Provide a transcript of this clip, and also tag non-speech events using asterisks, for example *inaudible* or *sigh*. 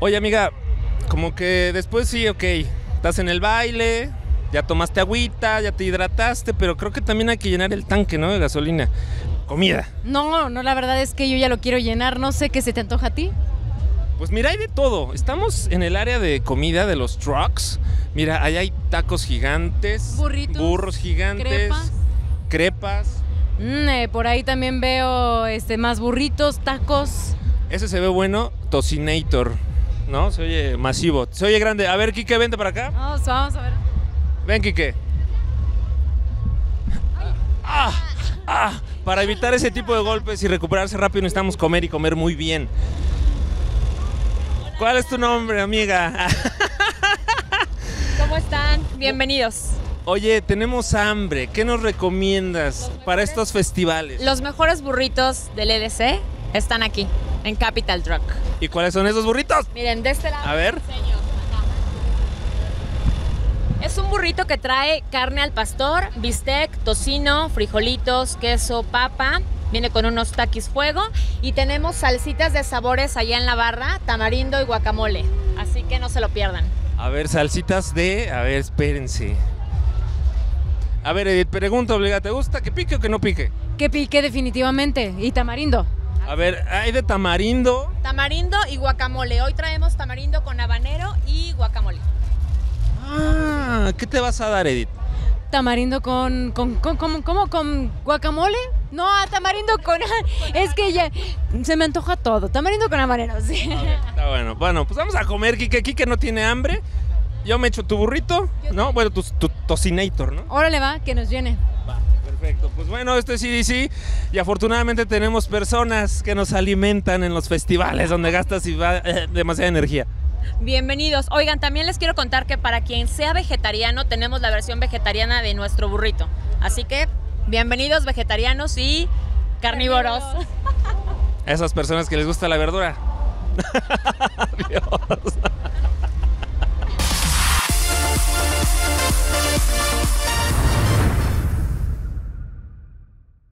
Oye, amiga, como que después sí, ok, estás en el baile, ya tomaste agüita, ya te hidrataste, pero creo que también hay que llenar el tanque, ¿no? De gasolina. Comida. No, no, la verdad es que yo ya lo quiero llenar. No sé qué se te antoja a ti. Pues mira, hay de todo. Estamos en el área de comida de los trucks. Mira, ahí hay tacos gigantes, Burritos, burros gigantes, crepas. crepas. Mm, eh, por ahí también veo este, más burritos, tacos. Ese se ve bueno, Tocinator, ¿no? Se oye masivo, se oye grande. A ver, Quique, vente para acá. Vamos, vamos a ver. Ven, Quique. Ah, ah, para evitar ese tipo de golpes y recuperarse rápido necesitamos comer y comer muy bien. ¿Cuál es tu nombre, amiga? *laughs* ¿Cómo están? Bienvenidos. Oye, tenemos hambre. ¿Qué nos recomiendas para estos festivales? Los mejores burritos del EDC están aquí, en Capital Truck. ¿Y cuáles son esos burritos? Miren, de este lado. A ver. Es un burrito que trae carne al pastor, bistec, tocino, frijolitos, queso, papa. Viene con unos taquis fuego y tenemos salsitas de sabores allá en la barra, tamarindo y guacamole. Así que no se lo pierdan. A ver, salsitas de... A ver, espérense. A ver, Edith, pregunta obligada. ¿Te gusta que pique o que no pique? Que pique definitivamente. Y tamarindo. A ver, hay de tamarindo. Tamarindo y guacamole. Hoy traemos tamarindo con habanero y guacamole. Ah, ¿qué te vas a dar, Edith? Tamarindo con, con, con, con- ¿cómo? ¿Con guacamole? No, tamarindo con... *laughs* Es que ya se me antoja todo. Tamarindo con habanero, sí. Está bueno. Bueno, pues vamos a comer, Kike. Kike no tiene hambre. Yo me echo tu burrito, ¿no? Bueno, tu, tu tocinator, ¿no? Órale va, que nos llene. Perfecto. Pues bueno, esto es CDC y afortunadamente tenemos personas que nos alimentan en los festivales donde gastas y va eh, demasiada energía. Bienvenidos. Oigan, también les quiero contar que para quien sea vegetariano tenemos la versión vegetariana de nuestro burrito. Así que bienvenidos vegetarianos y carnívoros. A esas personas que les gusta la verdura. *laughs* Adiós.